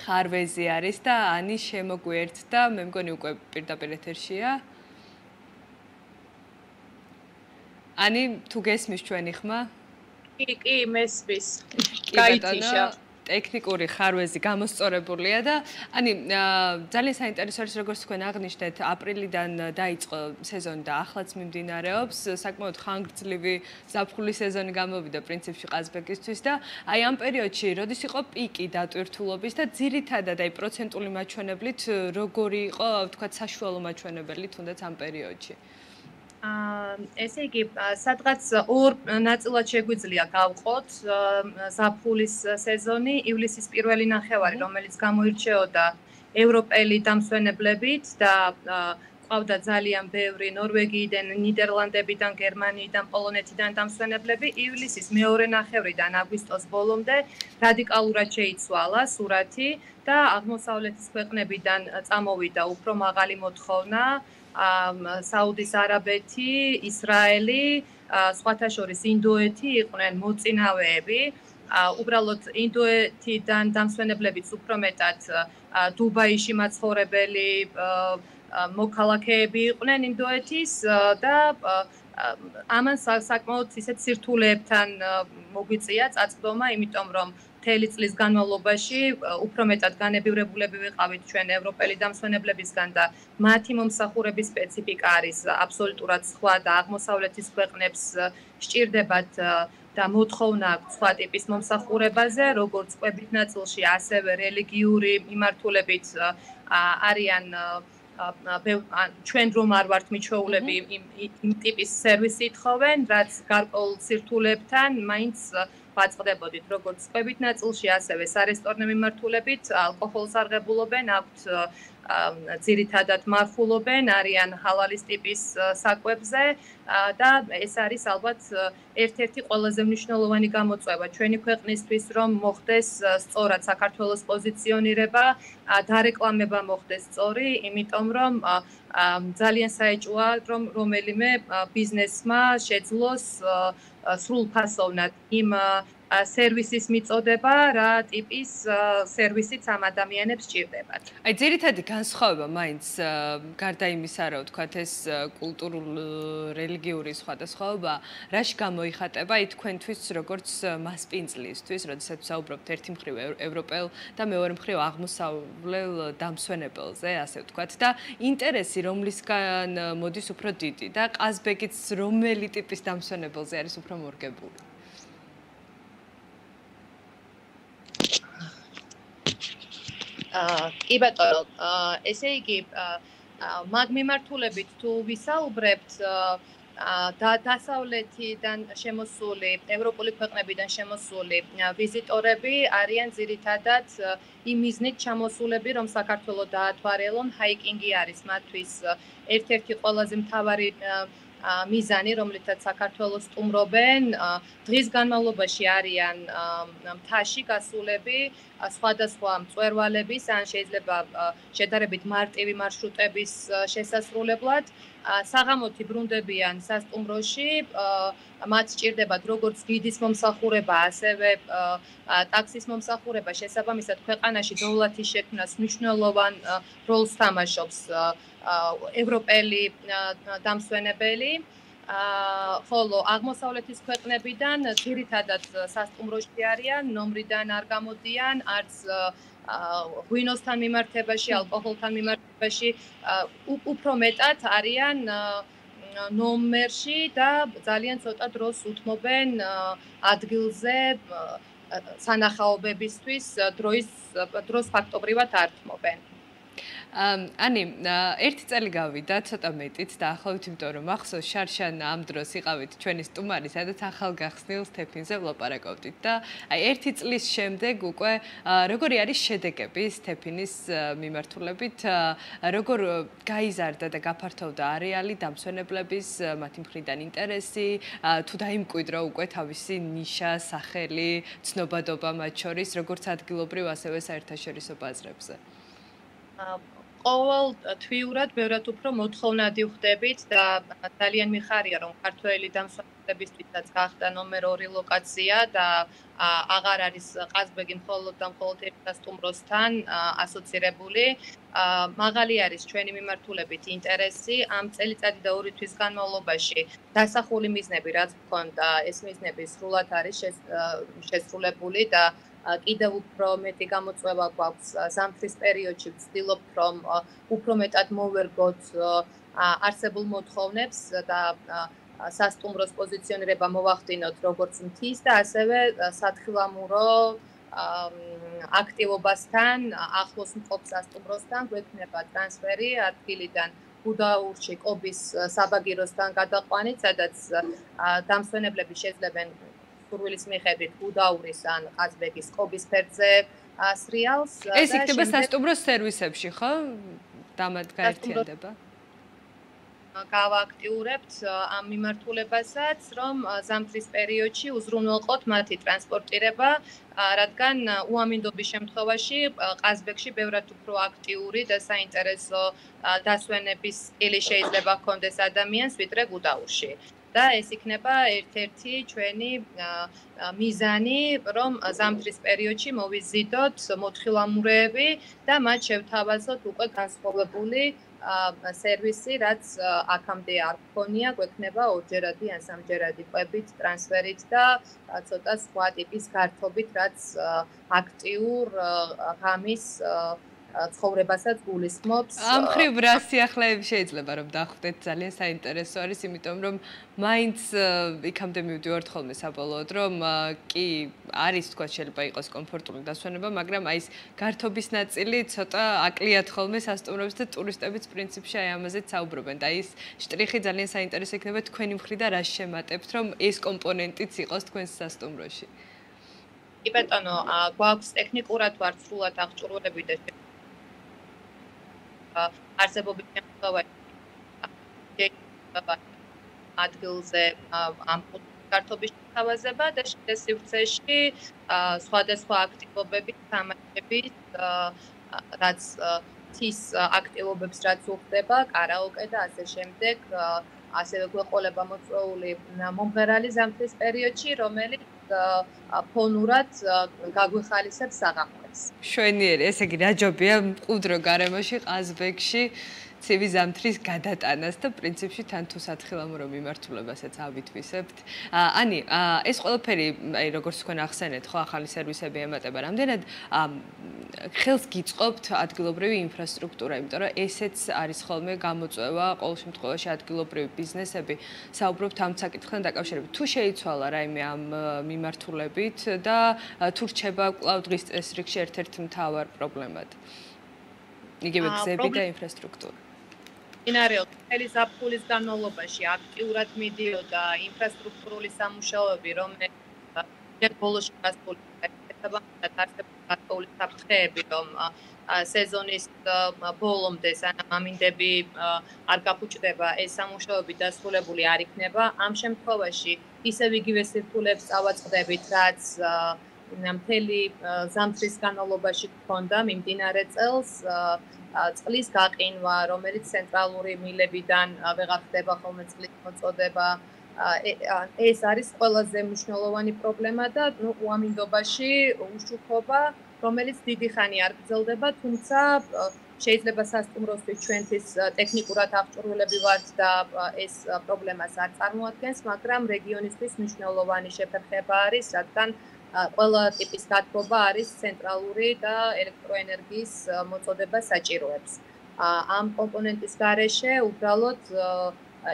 ხარვეზი არის და ანი შემოგვერდდა, მე მგონი უკვე პირდაპირ ეთერშია. ანი, თუ გესმის ჩვენი ხმა? კი, კი, მესმის. გაიწიშა. ტექნიკური ხარვეზი გამოსწორებულია და ani ძალიან საინტერესო არის როგორც თქვენ აღნიშნეთ აპრილიდან დაიწყო სეზონი და ახლაც მიმდინარეობს საკმაოდ ხანგრძლივი ზაფხულის სეზონი გამოვიდა პრინციპში ყაზბეგისთვის და აი ამ პერიოდში როდის იყო პიკი დატვირთულობის და ძირითადად აი პროცენტული მაჩვენებლით როგორი იყო თქვა საშუალო მაჩვენებელი თუნდაც ამ პერიოდში ესე იგი, სადღაც ორ ნაწილად შეგვიძლია გავყოთ ზაფხულის სეზონი, ივლისის პირველი ნახევარი, რომელიც გამოირჩეოდა ევროპელი დამსვენებლებით და ყავდა ძალიან ბევრი ნორვეგიიდან, ნიდერლანდებიდან, გერმანიიდან, პოლონეთიდან დამსვენებლები. ივლისის მეორე ნახევრიდან აგვისტოს ბოლომდე რადიკალურად შეიცვალა სურათი და აღმოსავლეთის ქვეყნებიდან წამოვიდა უფრო მაღალი მოთხოვნა. საუდის არაბეთი, ისრაელი, სხვათა შორის ინდოეთი იყვნენ მოწინავეები. უბრალოდ ინდოეთიდან დამსვენებლებიც უფრო მეტად დუბაიში მაცხოვრებელი მოქალაქეები იყვნენ ინდოეთის და ამან საკმაოდ ისეთ სირთულეებთან მოგვიწია წაწდომა, იმიტომ რომ მთელი წლის განმავლობაში უფრო მეტად განებივრებულები ვიყავით ჩვენ ევროპელი დამსვენებლებისგან და მათი მომსახურების სპეციფიკა არის აბსოლუტურად სხვა და აღმოსავლეთის ქვეყნებს სჭირდებათ და მოთხოვნა აქვს სხვა ტიპის მომსახურებაზე, როგორც ყვებით ნაწილში, ასევე რელიგიური მიმართულებით არიან ჩვენ რომ არ ვართ მიჩვეულები იმ იმ ტიპის სერვისი თხოვენ, რაც გარკვეულ სირთულეებთან მაინც ვაწყდებოდით, როგორც ყვებით ნაწილში, ასევე სარესტორნე მიმართულებით, ალკოჰოლს არღებულობენ, აქვთ ძირითადად მარხულობენ არიან ჰალალის ტიპის საკვებზე და ეს არის ალბათ ერთ-ერთი ყველაზე მნიშვნელოვანი გამოწვევა. ჩვენი ქვეყნისთვის რომ მოხდეს სწორად საქართველოს პოზიციონირება დარეკლამება მოხდეს სწორი იმიტომ რომ ძალიან საეჭვოა რომ რომელიმე ბიზნესმა შეძლოს სრულფასოვნად იმ სერვისის მიწოდება, რა ტიპის სერვისიც ამ ადამიანებს ჭირდებათ. აი, ძირითადი განსხვავება მაინც გარდა იმისა, რომ თქვათ ეს კულტურულ რელიგიური სხვადასხვაობა, რაში გამოიხატება აი თქვენთვის როგორც მასპინძლისთვის, როდესაც საუბრობთ ერთი მხრივ ევროპელ და მეორე მხრივ აღმოსავლელ დამსვენებელზე, ასე ვთქვათ და ინტერესი რომლისგან მოდის უფრო დიდი და ყაზბეგიც რომელი ტიპის დამსვენებელზე არის უფრო მორგებული? კი ბატონო, ესე იგი მაგ მიმართულებით თუ ვისაუბრებთ და დასავლეთიდან შემოსული, ევროპული ქვეყნებიდან შემოსული ვიზიტორები არიან ძირითადად იმიზნით ჩამოსულები, რომ საქართველოს დაათვალიერონ ჰაიკინგი არის მათთვის ერთ-ერთი ყველაზე მთავარი მიზანი, რომლითაც საქართველოს სტუმრობენ, დღის განმავლობაში არიან მთაში გასულები, სხვადასხვა მწვერვალების, ან შეიძლება შედარებით მარტივი მარშრუტების შესასრულებლად. საღამოთი ბრუნდებიან სასტუმროში, მათ სჭირდებათ როგორც გიდის მომსახურება, ასევე ტაქსის მომსახურება, შესაბამისად ქვეყანაში დოვლათის შექმნას მნიშვნელოვან როლს თამაშობს ევროპელი დამსვენებელი. აა ხოლო აღმოსავლეთის ქვეყნებიდან ძირითადად სასტუმროში არიან, ნომრიდან არ გამოდიან, არც ღვინოსთან მიმართებაში, ალკოჰოლთან მიმართებაში, უფრო მეტად არიან ნომერში და ძალიან ცოტა დროს უთმობენ ადგილზე სანახაობებისთვის დროის დროს ფაქტობრივად არ თმობენ. ანი ერთი წელი გავიდა ცოტა მეტით და ახლავთ იმიტომ რომ ახსოვს შარშან ამ დროს იყავით ჩვენი სტუმარი სადაც ახალ გახსნილ სტეფინზე ვლაპარაკობდით და აი ერთი წლის შემდეგ უკვე როგორი არის შედეგები სტეფინის მიმართულებით როგორ გაიზარდა და გაფართოვდა არეალი დამსვენებლების მათი მხრიდან ინტერესი თუ დაიმკვიდრო უკვე თავისი ნიშა სახელი ცნობადობა მათ შორის როგორც ადგილობრივ ასევე საერთაშორისო ბაზრებზე ყოველ თვიურად ბევრად უფრო მოთხოვნადი ვხდებით და ძალიან მიხარია რომ ქართველი დამსვენებლებისთვისაც გახდა ნომერ 2 ლოკაცია და აღარ არის ყაზბეგი მხოლოდ და მხოლოდ ერთ სტუმროსთან ასოცირებული. მაღალი არის ჩვენი მიმართულებით ინტერესი ამ წელიწადი და ორი თვის განმავლობაში დასახული მიზნები რაც გქონდა ეს მიზნები სრულად არის შესრულებული და კიდევ უფრო მეტი გამოწვევა გვაქვს ზამთრის პერიოდში ვცდილობთ რომ უფრო მეტად მოვერგოთ არსებულ მოთხოვნებს და სასტუმროს პოზიციონირება მოვახდინოთ როგორც მთის და ასევე სათხილამურო აქტივობასთან ახლოს მყოფ სასტუმროსთან გვექნება ტრანსფერი ადგილიდან გუდაურში კობის საბაგიროსთან გადაყვანით სადაც დამსვენებლები შეძლებენ სურვილის მიხედვით უდაურის ან ყაზბეგის ყობის ფერზე სრიალს ეს იქნება სასტუმრო სერვისებში ხო? დამად გაერთიანდება. გავაქტიურებთ ამ მიმართულებასაც, რომ ზამთრის პერიოდში უზრუნველყოთ მათი ტრანსპორტირება, რადგან უამინდობის შემთხვევაში ყაზბეგში ბევრად უფრო აქტიური და საინტერესო დასვენების სტილი შეიძლება ჰქონდეს ადამიანს, ვიდრე გუდაურში. და ეს იქნება ერთ-ერთი ჩვენი მიზანი, რომ ზამთრის პერიოდში მოვიზიდოთ მოთხილამურეები და მათ შევთავაზოთ უკვე განსხვავებული სერვისი, რაც აქამდე არ ქონია, გვექნება ორჯერადი ან სამჯერადი ყვებით, ტრანსფერით და ცოტა სხვა ტიპის გართობით, რაც აქტიურ ღამის ცხოვრებასაც გულისხმობს. ამ ხრივ რა სიახლეები შეიძლება რომ დახვდეთ ძალიან საინტერესო არის, იმიტომ რომ მაინც იქამდე მივდივართ ხოლმე საბოლოოდ, რომ კი არის თქვა შეიძლება იყოს კომფორტული დასვენება, მაგრამ აი ეს გართობის ნაწილი ცოტა აკლიათ ხოლმე სასტუმროებს და ტურისტებიც პრინციპში აი ამაზეც საუბრობენ და ის შტრიხი ძალიან საინტერესო იქნება თქვენი მხრიდან რა შემატებთ, რომ ეს კომპონენტიც იყოს თქვენს სასტუმროში. კი ბატონო, გვაქვს ტექნიკურად ვარ სრულად აღჭურვილები და არსებობის შემთხვევაში ადგილზე ამ კარტობის თავაზება და შესაძლებელი სხვადასხვა აქტივობები თამაშების რაც თის აქტივობებს რაც უხდება კარაოკე და ასე შემდეგ ასევე გვეყოლება მოწვეული მომღერალი ზამთრის პერიოდში რომელიც ფონურად გაგვეხალისებს საღამოებს. შვენიერი, ესე იგი, რა ჯობია მყუდრო გარემოში ყაზბეგში ცივი ზამთრის გადატანას და პრინციპში თან თუ სათხილამურო მიმართულებასაც ავითვისებთ. ანი, ეს ყველაფერი, აი როგორც თქვენ ახსენეთ, ხო, ახალი სერვისები ემატება. რამდენად ხელს გიწყობთ ადგილობრივი ინფრასტრუქტურა, იმიტომ რომ ესეც არის ხოლმე გამოწვევა ყოველ შემთხვევაში ადგილობრივი ბიზნესები საუბრობთ ამ საკითხთან დაკავშირებით. თუ შეიცვალა რაიმე ამ მიმართულებით და თუ რჩება კვლავ დღის წესრიგში ერთ-ერთ მთავარ პრობლემად. იგივე გზები და ინფრასტრუქტურა. ინარეო მთელი საფულის განმავლობაში აქტიურად მიდიოდა ინფრასტრუქტურული სამუშაოები, რომელიც ბოლოში გასული და თარგმნილი საფრთხეები, რომ სეზონის ბოლომდე სანამ ამინდები არ გაფუჭდება, ეს სამუშაოები დასრულებული არ იქნება. ამ შემთხვევაში ისევ იგივე სირთულებს წავაწყდებით, რაც მთელი ზამთრის განმავლობაში გქონდა მიმდინარე წელს. წყლის გაყინვა, რომელიც ცენტრალური მილებიდან ვეღარ ხდება ხოლმე წყლის მოწოდება. ეს არის ყველაზე მნიშვნელოვანი პრობლემა და უამინდობაში უშუქობა, რომელიც დიდი ხანი არ გრძელდება, თუმცა შეიძლება სასტუმროსთვის ჩვენთვის ტექნიკურად აღჭურვილები ვართ და ეს პრობლემას არ წარმოადგენს, მაგრამ რეგიონისთვის მნიშვნელოვანი შეფერხება არის, რადგან ყველა ტიპის გათბობა არის ცენტრალური და ელექტროენერგიის მოწოდება საჭიროებს. ამ კომპონენტის გარეშე უბრალოდ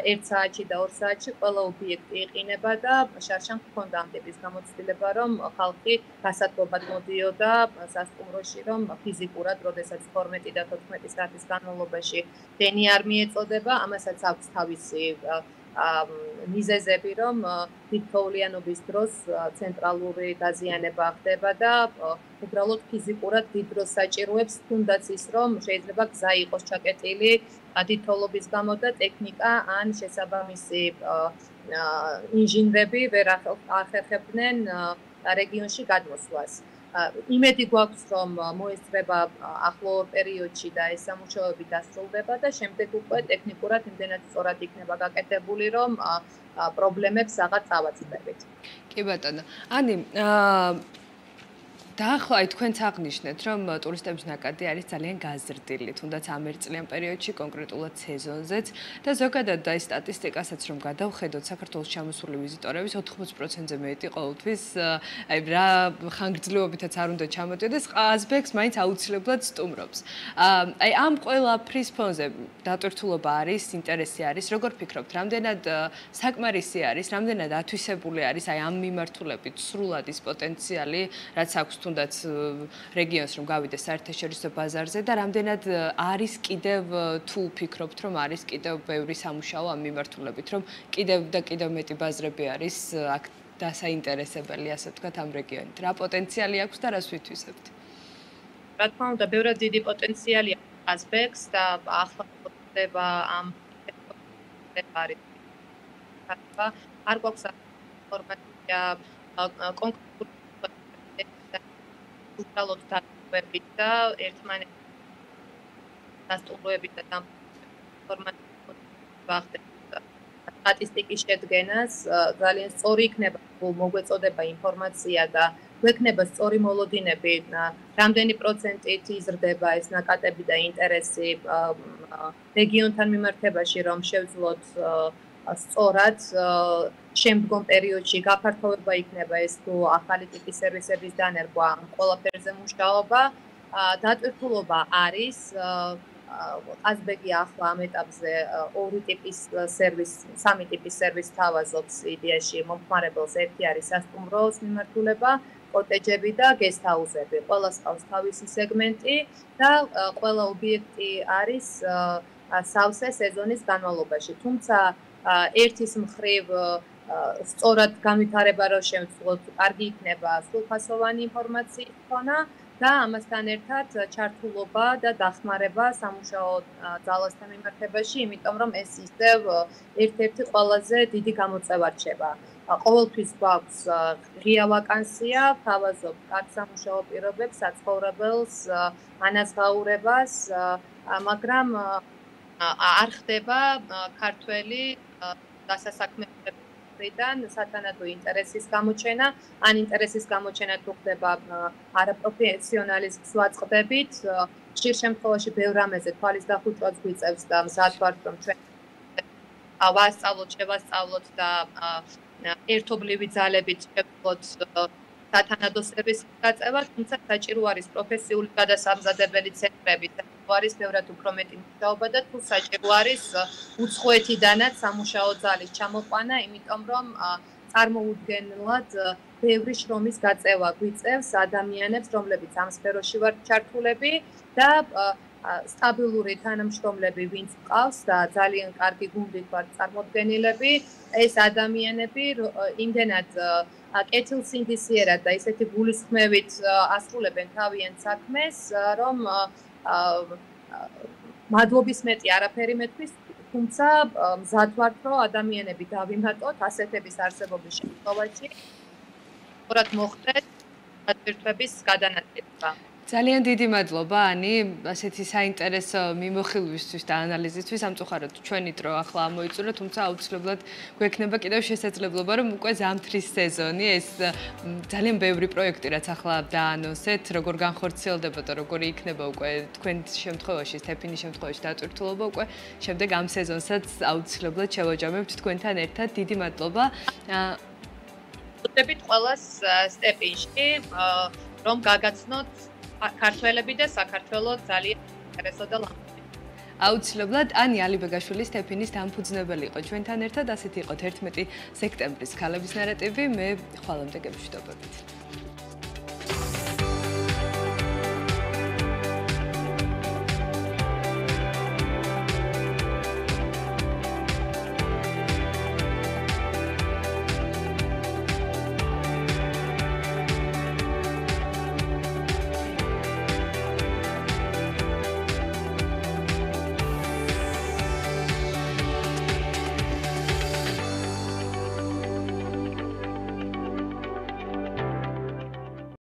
1 საათში და 2 საათში ყველა ობიექტი იყინება და შარშან გქონდა ამ ტიპის გამოცდილება, რომ ხალხი გასათბობად მოდიოდა სასტუმროში, რომ ფიზიკურად, როდესაც 12 და 14 საათის განმავლობაში დენი არ მიეწოდება, ამასაც აქვს თავისი მიზეზები, რომ დიდთოვლიანობის დროს ცენტრალური დაზიანება ხდება და უბრალოდ ფიზიკურად დიდ დროს საჭიროებს, თუნდაც ის, რომ შეიძლება გზა იყოს ჩაკეტილი დიდთოვლობის გამო და ტექნიკა ან შესაბამისი ინჟინრები ვერ ახერხებდნენ რეგიონში გადმოსვლას. იმედი გვაქვს რომ მოესწრება ახლო პერიოდში და ეს სამუშაოები დასრულდება და შემდეგ უკვე ტექნიკურად იმდენად სწორად იქნება გაკეთებული რომ პრობლემებს აღარ წავაწყდებით. კი ბატონო. აა და ხო აი თქვენც აღნიშნეთ რომ ტურისტების ნაკადი არის ძალიან გაზრდილი თუნდაც ამერწლიან პერიოდში კონკრეტულად სეზონზეც და ზოგადად და ეს სტატისტიკასაც რომ გადავხედოთ საქართველოს ჩამოსული ვიზიტორების 80%-ზე მეტი ყოველთვის აი რა ხანგრძლივობითაც არ უნდა ჩამოდიოდეს ყაზბეგს მაინც აუცილებლად სტუმრობს. აი ამ ყველაფრის ფონზე დატვირთულობა არის ინტერესი არის როგორ ფიქრობთ? რამდენად საკმარისი არის რამდენად ათვისებული არის აი ამ მიმართულებით სრულად ის პოტენციალი რაც აქვს თუნდაც რეგიონს რომ გავიდეს საერთაშორისო ბაზარზე და რამდენად არის კიდევ თუ ფიქრობთ რომ არის კიდევ ბევრი სამუშაო ამ მიმართულებით რომ კიდევ და კიდევ მეტი ბაზრები არის აქ დასაინტერესებელი ასე ვთქვათ ამ რეგიონით. რა პოტენციალი აქვს და რას ვითვისებთ? რა თქმა უნდა ბევრად დიდი პოტენციალია აზბეკს და ახლა ხდება ამ ხდება არ გვაქვს ინფორმაცია კონკრეტული უბრალოდ დაკვირვებით და ერთმანეთს დასტურებით და ამ ინფორმაციას ვახდებით სტატისტიკის შედგენას ძალიან სწორი იქნება მოგვეწოდება ინფორმაცია და გვექნება სწორი მოლოდინები რამდენი პროცენტით იზრდება ეს ნაკატები და ინტერესი რეგიონთან მიმართებაში რომ შევძლოთ სწორად შემდგომ პერიოდში გაფართოვება იქნება ეს თუ ახალი ტიპის სერვისების დანერგვა ყველაფერზე მუშაობა დატვირთულობა არის აზბეგი ახლა ამ ეტაპზე ორი ტიპის სერვის, სამი ტიპის სერვის თავაზობს იდეაში მომხმარებელს. ერთი არის სასტუმროს მიმართულება, კოტეჯები და გესტჰაუსები. ყველას ყავს თავისი სეგმენტი და ყველა ობიექტი არის სავსე სეზონის განმავლობაში. თუმცა ერთის მხრივ სწორად განვითარება რო შემწყვოთ, კარგი იქნება სრულფასოვანი ინფორმაციის თქონა. და ამასთან ერთად ჩართულობა და დახმარება სამუშაო ძალასთან მიმართებაში, იმიტომ რომ ეს ისევ ერთ-ერთი ყველაზე დიდი გამოწვევა რჩება. ყოველთვის გვაქვს ღია ვაკანსია, თავაზობ კარგ სამუშაო პირობებს, საცხოვრებელს, ანაზღაურებას, მაგრამ არ ხდება ქართველი დასასაქმებლები მხრიდან სათანადო ინტერესის გამოჩენა, ან ინტერესის გამოჩენა თუ ხდება არაპროფესიონალის სვაწყდებით, ხშირ შემთხვევაში ბევრ რამეზე თვალის დახუჭვაც გვიწევს და მზად ვართ რომ ჩვენ ავასწავლოთ, შევასწავლოთ და ერთობლივი ძალებით შევხოთ სათანადო სერვისის გაწევა, თუმცა საჭირო არის პროფესიული გადასამზადებელი ცენტრები, საჭირო არის ბევრად უფრო მეტი მუშაობა და თუ საჭირო არის უცხოეთიდანაც სამუშაო ძალის ჩამოყვანა, იმიტომ რომ წარმოუდგენლად ბევრი შრომის გაწევა გვიწევს ადამიანებს, რომლებიც ამ სფეროში ვართ ჩართულები და სტაბილური თანამშრომლები ვინც ყავს და ძალიან კარგი გუნდით ვარ წარმოდგენილები ეს ადამიანები იმდენად კეთილსინდისიერად და ისეთი გულისხმევით ასრულებენ თავიანთ საქმეს, რომ მადლობის მეტი არაფერი მეტყვის, თუმცა მზად ვარ, რომ ადამიანები დავიმატოთ ასეთების არსებობის შემთხვევაში, თორად მოხდეს ატვირთების გადანაწილება. ძალიან დიდი მადლობა ანი ასეთი საინტერესო მიმოხილვისთვის და ანალიზისთვის. ამწუხაროდ ჩვენი დრო ახლა ამოიწურა თუმცა აუცილებლად გვექნება კიდევ შესაძლებლობა რომ უკვე ზამთრის სეზონი ეს ძალიან ბევრი პროექტი რაც ახლა დაანონსეთ როგორ განხორციელდება და როგორი იქნება უკვე თქვენ შემთხვევაში სტეფინის შემთხვევაში დატვირთულობა უკვე შემდეგ ამ სეზონსაც აუცილებლად შევაჯამებთ თქვენთან ერთად. დიდი მადლობა. ვუტებით ყოველას სტეპინში რომ გაგაცნოთ ქართველები და საქართველოს ძალიან ინტერესო და ლამაზი. აუცილებლად ანი ალიბეგაშვილი სტეფინის დამფუძნებელი იყო ჩვენთან ერთად ასეთი იყო 11 სექტემბრის ქალების ნარატივი მე ხვალამდე გემშვიდობებით.